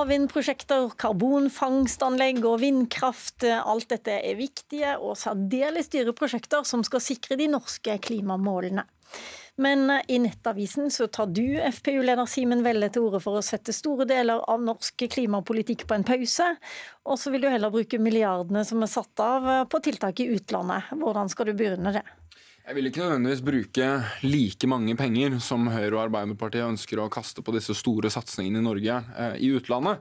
havvindprosjekter, karbonfangstanlegg og vindkraft. Alt dette er viktige og særdeles dyre prosjekter som skal sikre de norske klimamålene. Men i Nettavisen så tar du, FpU-leder Simen Velle, til orde for å sette store deler av norsk klimapolitikk på en pause. Og så vil du heller bruke milliardene som er satt av på tiltak i utlandet. Hvordan skal du begynne det? Jeg vil ikke nødvendigvis bruke like mange penger som Høyre og Arbeiderpartiet ønsker å kaste på disse store satsingene i Norge eh, i utlandet.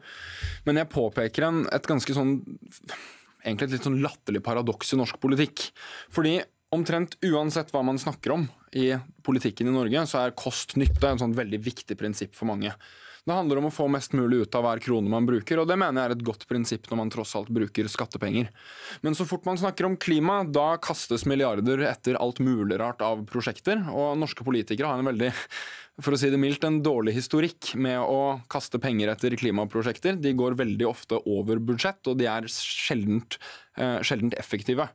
Men jeg påpeker en, et ganske sånn egentlig et litt sånn latterlig paradoks i norsk politikk. Fordi omtrent uansett hva man snakker om i politikken i Norge, så er kost-nytte et sånn veldig viktig prinsipp for mange. Det handler om å få mest mulig ut av hver krone man bruker, og det mener jeg er et godt prinsipp når man tross alt bruker skattepenger. Men så fort man snakker om klima, da kastes milliarder etter alt mulig rart av prosjekter, og norske politikere har en veldig for å si det mildt, en dårlig historikk med å kaste penger etter klimaprosjekter. De går veldig ofte over budsjett, og de er sjeldent Eh, sjeldent effektive.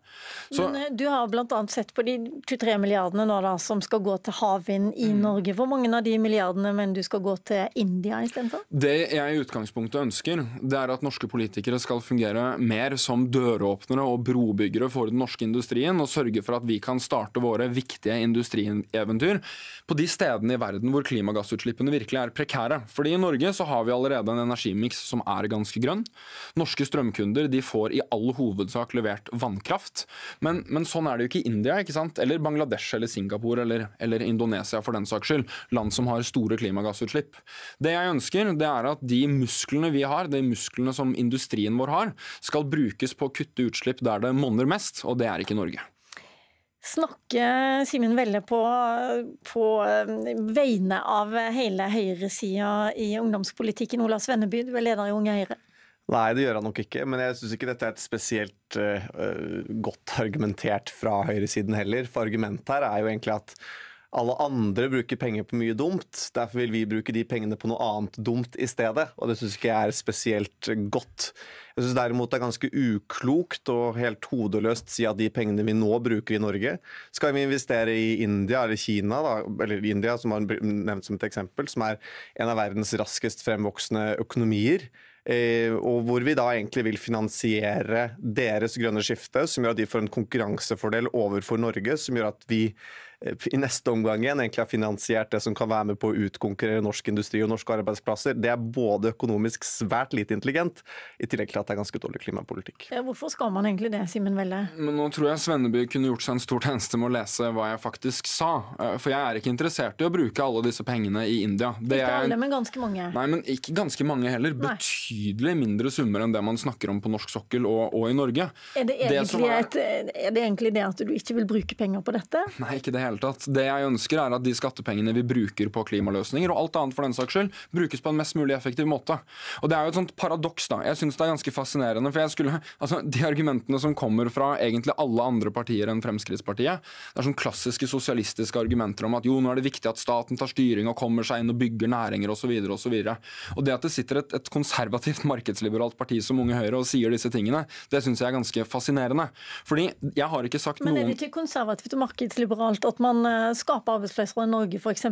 Så, Men eh, Du har bl.a. sett på de 23 milliardene nå da, som skal gå til havvind i mm. Norge. Hvor mange av de milliardene mener du skal gå til India istedenfor? Det jeg i utgangspunktet ønsker, det er at norske politikere skal fungere mer som døråpnere og brobyggere for den norske industrien, og sørge for at vi kan starte våre viktige industrieventyr på de stedene i verden hvor klimagassutslippene virkelig er prekære. Fordi i Norge så har vi allerede en energimiks som er ganske grønn. Norske strømkunder de får i all hovedsak levert vannkraft. Men, men, sånn er det jo ikke i India, ikke sant? eller Bangladesh eller Singapore eller, eller, Indonesia for den saks skyld. Land som har store klimagassutslipp. Det jeg ønsker, det er at de musklene vi har, de musklene som industrien vår har, skal brukes på å kutte utslipp der det monner mest, og det er ikke Norge. Snakker Simen Velle på, på eh, vegne av hele høyresida i ungdomspolitikken? Ola Svenneby, du er leder i Unge Høyre. Nei, det gjør han nok ikke. Men jeg syns ikke dette er et spesielt uh, godt argumentert fra høyresiden heller. For argumentet her er jo egentlig at alle andre bruker penger på mye dumt. Derfor vil vi bruke de pengene på noe annet dumt i stedet. Og det syns ikke jeg er spesielt godt. Jeg syns derimot det er ganske uklokt og helt hodeløst si at de pengene vi nå bruker i Norge, skal vi investere i India eller Kina, da, eller India som var nevnt som et eksempel, som er en av verdens raskest fremvoksende økonomier. Eh, og hvor vi da egentlig vil finansiere deres grønne skifte, som gjør at de får en konkurransefordel overfor Norge, som gjør at vi i neste omgang igjen egentlig har finansiert det som kan være med på å utkonkurrere norsk industri og norske arbeidsplasser, det er både økonomisk svært lite intelligent, i tillegg til at det er ganske dårlig klimapolitikk. Ja, hvorfor skal man egentlig det, Simen Velle? Men Nå tror jeg Svenneby kunne gjort seg en stor tjeneste med å lese hva jeg faktisk sa. Eh, for jeg er ikke interessert i å bruke alle disse pengene i India. Det ikke alle, men ganske mange. Nei, men ikke ganske mange heller. Nei. Betydelig mindre summer enn det man snakker om på norsk sokkel og, og i Norge. Er det, det er... Et, er det egentlig det at du ikke vil bruke penger på dette? Nei, ikke det hele tatt. Det jeg ønsker, er at de skattepengene vi bruker på klimaløsninger, og alt annet for den saks skyld, brukes på en mest mulig effektiv måte. Og Det er jo et sånt paradoks. da. Jeg syns det er ganske fascinerende. for jeg skulle, altså De argumentene som kommer fra egentlig alle andre partier enn Fremskrittspartiet, det er sånn klassiske sosialistiske argumenter om at jo, nå er det viktig at staten tar styring og kommer seg inn og bygger næringer osv. Og, og, og det at det sitter et, et konservativt, markedsliberalt parti som Unge Høyre og sier disse tingene, det syns jeg er ganske fascinerende. Fordi jeg har ikke sagt noen Men er det ikke konservativt og markedsliberalt at man skaper arbeidsplasser i Norge f.eks.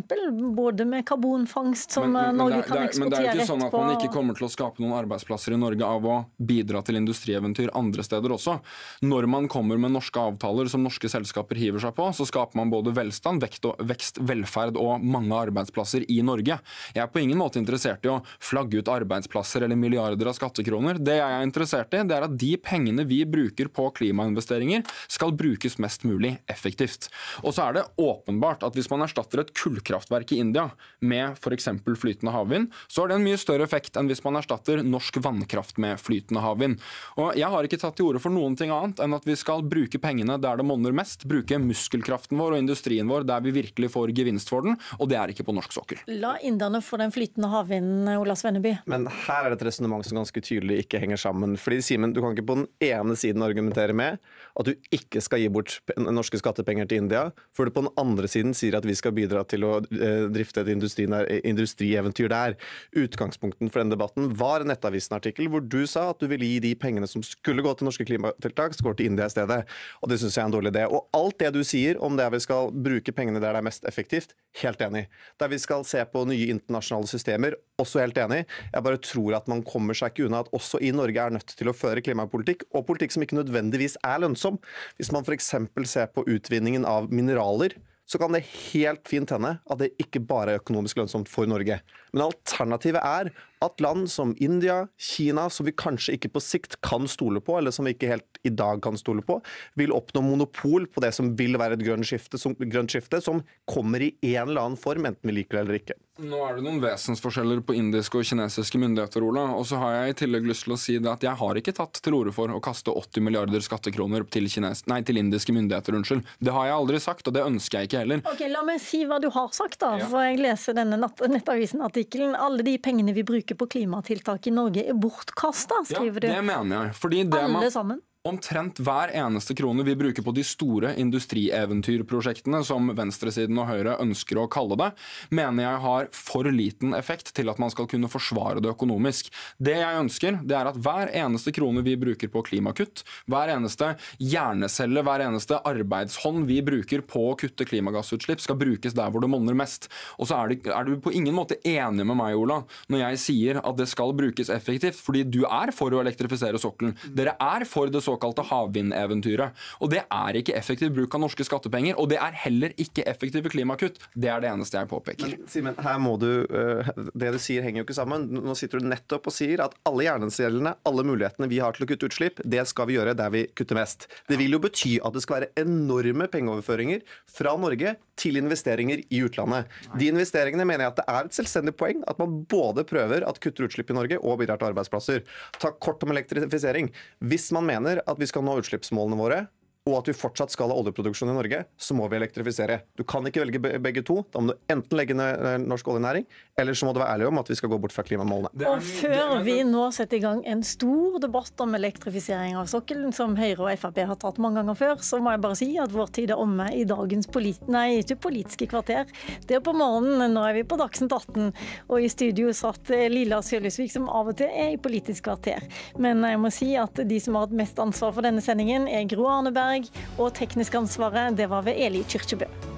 Både med karbonfangst som men, men, Norge kan eksportere etterpå. Men det er jo ikke sånn at man ikke kommer til å skape noen arbeidsplasser i Norge av å bidra til industrieventyr andre steder også. Når man kommer med norske avtaler som norske selskaper hiver seg på, så skaper man både velstand, vekst, velferd og mange arbeidsplasser i Norge. Jeg er på ingen måte interessert i å flagge ut arbeidsplasser eller milliarder av skattekroner. Det jeg er interessert i, det er at de pengene vi bruker på klimainvesteringer, skal brukes mest mulig effektivt. Og så er det åpenbart at hvis man erstatter et kullkraftverk i India med f.eks. flytende havvind, så har det en mye større effekt enn hvis man erstatter norsk vannkraft med flytende havvind. Og Jeg har ikke tatt til orde for noen ting annet enn at vi skal bruke pengene der det monner mest, bruke muskelkraften vår og industrien vår der vi virkelig får gevinst for den, og det er ikke på norsk sokkel. La inderne få den flytende havvinden, Ola Svenneby. Men her er det et resonnement som ganske tydelig ikke henger sammen. Fordi Simen, du kan ikke på den ene siden argumentere med at du ikke skal gi bort norske skattepenger til India, for du på den andre siden sier at vi skal bidra til å eh, drifte et industrieventyr der. Utgangspunkten for denne debatten var en Nettavisen-artikkel hvor du sa at du ville gi de pengene som skulle gå til norske klimatiltak, skal gå til India i stedet. Og det syns jeg er en dårlig idé. Og alt det du sier om det vi skal bruke pengene der det er mest effektivt, helt enig. Der vi skal se på nye internasjonale systemer, også helt enig. Jeg bare tror at man kommer seg ikke unna at også i Norge er nødt til å føre klimapolitikk, og politikk som ikke nødvendigvis er lønnsom. Hvis man f.eks. ser på utvinningen av mineraler så kan det helt fint hende at det ikke bare er økonomisk lønnsomt for Norge. Men alternativet er at land som India, Kina, som vi kanskje ikke på sikt kan stole på, eller som vi ikke helt i dag kan stole på, vil oppnå monopol på det som vil være et grønt skifte, som, grønt skifte, som kommer i en eller annen form, enten vi liker det eller ikke. Nå er det noen vesensforskjeller på indiske og kinesiske myndigheter, Ola. Og så har jeg i tillegg lyst til å si det at jeg har ikke tatt til orde for å kaste 80 milliarder skattekroner til, kines nei, til indiske myndigheter, unnskyld. Det har jeg aldri sagt, og det ønsker jeg ikke heller. Ok, La meg si hva du har sagt, da. Ja. For jeg leser denne Nettavisen-artikkelen. Alle de pengene vi bruker på klimatiltak i Norge er bortkasta, skriver du. Ja, det mener jeg. Fordi det Alle man... sammen? Omtrent hver eneste krone vi bruker på de store industrieventyrprosjektene, som venstresiden og Høyre ønsker å kalle det, mener jeg har for liten effekt til at man skal kunne forsvare det økonomisk. Det jeg ønsker, det er at hver eneste krone vi bruker på klimakutt, hver eneste hjernecelle, hver eneste arbeidshånd vi bruker på å kutte klimagassutslipp, skal brukes der hvor det monner mest. Og så er, du på ingen måte enig med meg, Ola, når jeg sier at det skal brukes effektivt, fordi du er for å elektrifisere sokkelen. Dere er for det såkalte såkalte havvindeventyret. Og det er ikke effektiv bruk av norske skattepenger, og det er heller ikke effektive klimakutt. Det er det eneste jeg påpeker. Men, Simen, her må du, uh, Det du sier henger jo ikke sammen. Nå sitter du nettopp og sier at alle hjernecellene, alle mulighetene vi har til å kutte utslipp, det skal vi gjøre der vi kutter mest. Det vil jo bety at det skal være enorme pengeoverføringer fra Norge til investeringer i utlandet. De investeringene mener jeg at det er et selvstendig poeng at man både prøver at kutter utslipp i Norge og bidrar til arbeidsplasser. Ta kort om elektrifisering. Hvis man mener at vi skal nå utslippsmålene våre, og at vi fortsatt skal ha oljeproduksjon i Norge, så må vi elektrifisere. Du kan ikke velge begge to. Da må du enten legge ned eh, norsk oljenæring, eller så må du være ærlig om at vi skal gå bort fra klimamålene. Og før vi nå setter i gang en stor debatt om elektrifisering av sokkelen, som Høyre og Frp har tatt mange ganger før, så må jeg bare si at vår tid er omme i dagens polit nei, ikke politiske kvarter. Det er på morgenen. Nå er vi på Dagsnytt 18, og i studio satt Lilla Sølhusvik, som av og til er i Politisk kvarter. Men jeg må si at de som har hatt mest ansvar for denne sendingen, er Gro Arneberg og teknisk ansvaret det var ved Eli Kyrkjebø.